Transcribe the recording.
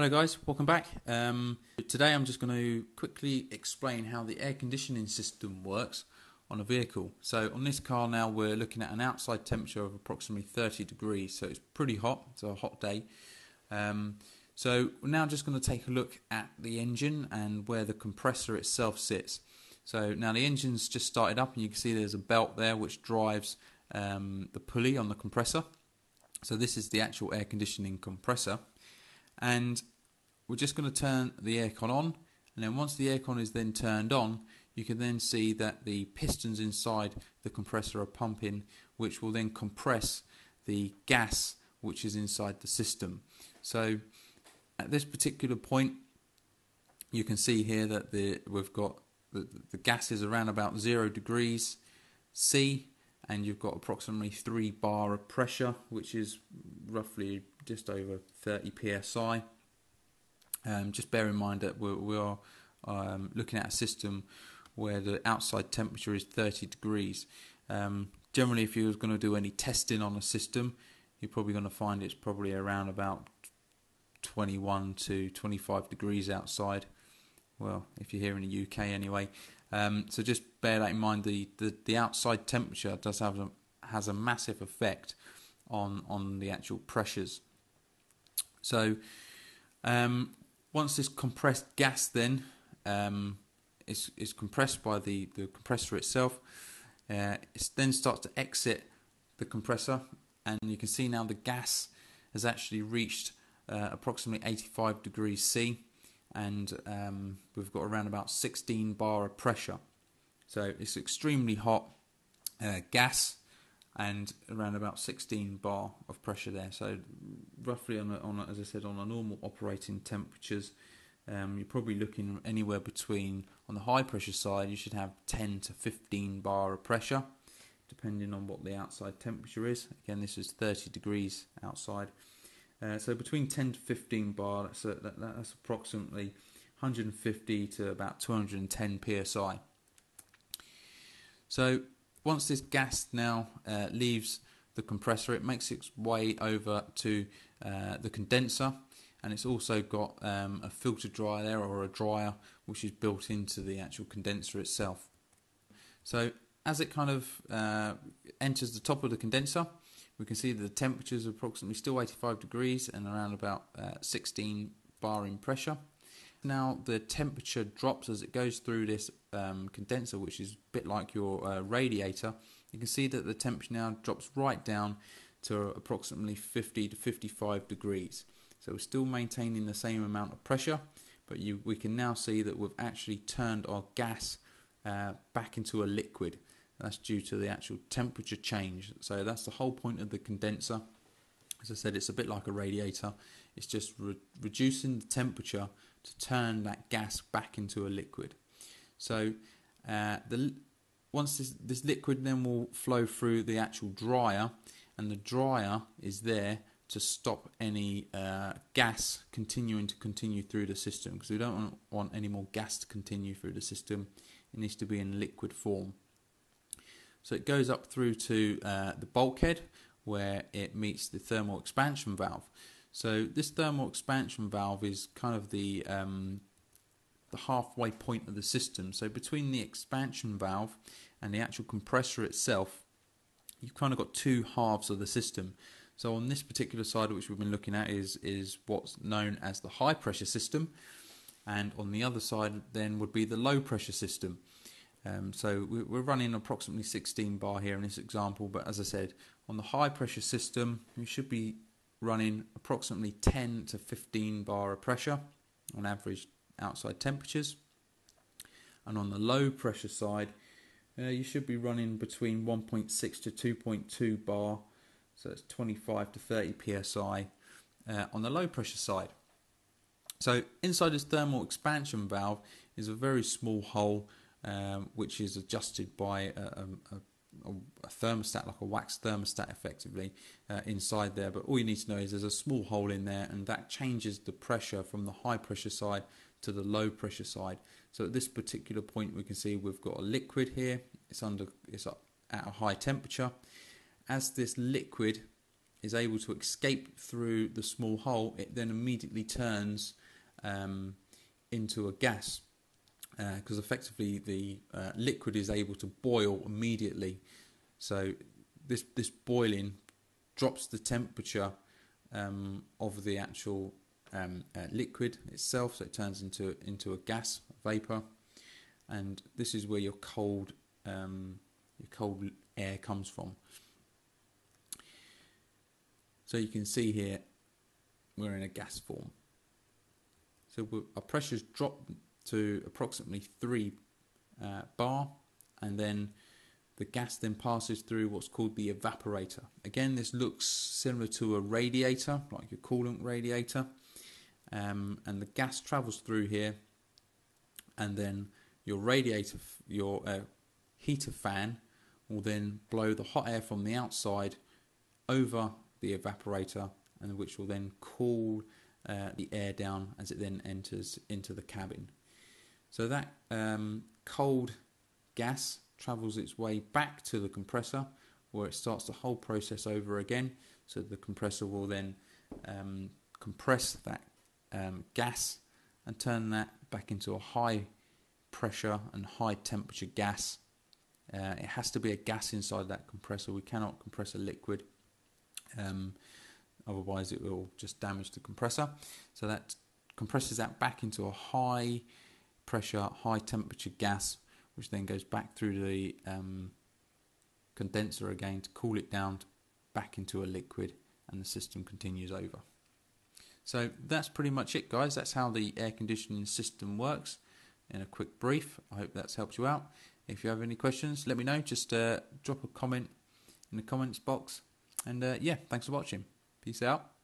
Hello guys, welcome back. Um, today I'm just going to quickly explain how the air conditioning system works on a vehicle. So on this car now we're looking at an outside temperature of approximately 30 degrees, so it's pretty hot, it's a hot day. Um, so we're now just going to take a look at the engine and where the compressor itself sits. So now the engine's just started up and you can see there's a belt there which drives um, the pulley on the compressor. So this is the actual air conditioning compressor and we're just going to turn the aircon on and then once the aircon is then turned on you can then see that the pistons inside the compressor are pumping which will then compress the gas which is inside the system so at this particular point you can see here that the we've got the, the gas is around about zero degrees C and you've got approximately 3 bar of pressure which is roughly just over 30 psi. Um, just bear in mind that we're, we are um, looking at a system where the outside temperature is 30 degrees. Um, generally, if you was going to do any testing on a system, you're probably going to find it's probably around about 21 to 25 degrees outside. Well, if you're here in the UK anyway. Um, so just bear that in mind. The, the, the outside temperature does have a, has a massive effect on on the actual pressures. So um, once this compressed gas then um, is, is compressed by the, the compressor itself, uh, it then starts to exit the compressor and you can see now the gas has actually reached uh, approximately 85 degrees C and um, we've got around about 16 bar of pressure. So it's extremely hot uh, gas and around about 16 bar of pressure there. So roughly on, a, on a, as I said, on a normal operating temperatures, um, you're probably looking anywhere between on the high pressure side, you should have 10 to 15 bar of pressure, depending on what the outside temperature is. Again, this is 30 degrees outside. Uh, so between 10 to 15 bar, that's, a, that, that's approximately 150 to about 210 psi. So once this gas now uh, leaves the compressor, it makes its way over to uh, the condenser, and it's also got um, a filter dryer there or a dryer which is built into the actual condenser itself. So as it kind of uh, enters the top of the condenser, we can see that the temperature is approximately still 85 degrees and around about uh, 16 bar in pressure. Now the temperature drops as it goes through this um, condenser, which is a bit like your uh, radiator. You can see that the temperature now drops right down to approximately 50 to 55 degrees. So we're still maintaining the same amount of pressure, but you, we can now see that we've actually turned our gas uh, back into a liquid. That's due to the actual temperature change. So that's the whole point of the condenser. As I said, it's a bit like a radiator. It's just re reducing the temperature to turn that gas back into a liquid. So uh, the once this, this liquid then will flow through the actual dryer, and the dryer is there to stop any uh, gas continuing to continue through the system because we don't want, want any more gas to continue through the system. It needs to be in liquid form. So it goes up through to uh, the bulkhead where it meets the thermal expansion valve. So this thermal expansion valve is kind of the um, the halfway point of the system. So between the expansion valve and the actual compressor itself, you've kind of got two halves of the system. So on this particular side, which we've been looking at, is is what's known as the high pressure system, and on the other side then would be the low pressure system. Um, so we're running approximately 16 bar here in this example, but as I said, on the high pressure system, you should be running approximately 10 to 15 bar of pressure on average outside temperatures. And on the low pressure side, uh, you should be running between 1.6 to 2.2 bar, so it's 25 to 30 psi uh, on the low pressure side. So inside this thermal expansion valve is a very small hole um, which is adjusted by a, a, a, thermostat, like a wax thermostat, effectively uh, inside there. But all you need to know is there's a small hole in there, and that changes the pressure from the high pressure side to the low pressure side. So at this particular point, we can see we've got a liquid here. It's under, it's at a high temperature. As this liquid is able to escape through the small hole, it then immediately turns um, into a gas because uh, effectively the uh, liquid is able to boil immediately. So this this boiling drops the temperature um, of the actual um, uh, liquid itself, so it turns into into a gas vapor, and this is where your cold um, your cold air comes from. So you can see here we're in a gas form. So our pressures drop to approximately 3 uh, bar and then the gas then passes through what's called the evaporator. Again, this looks similar to a radiator, like your coolant radiator. Um, and the gas travels through here, and then your radiator, your uh, heater fan, will then blow the hot air from the outside over the evaporator, and which will then cool uh, the air down as it then enters into the cabin. So that um, cold gas travels its way back to the compressor where it starts the whole process over again. So the compressor will then um, compress that um, gas and turn that back into a high pressure and high temperature gas. Uh, it has to be a gas inside that compressor. We cannot compress a liquid, um, otherwise it will just damage the compressor. So that compresses that back into a high pressure, high temperature gas which then goes back through the um, condenser again to cool it down back into a liquid and the system continues over. So that's pretty much it guys, that's how the air conditioning system works in a quick brief. I hope that's helped you out. If you have any questions let me know, just uh, drop a comment in the comments box and uh, yeah, thanks for watching. Peace out.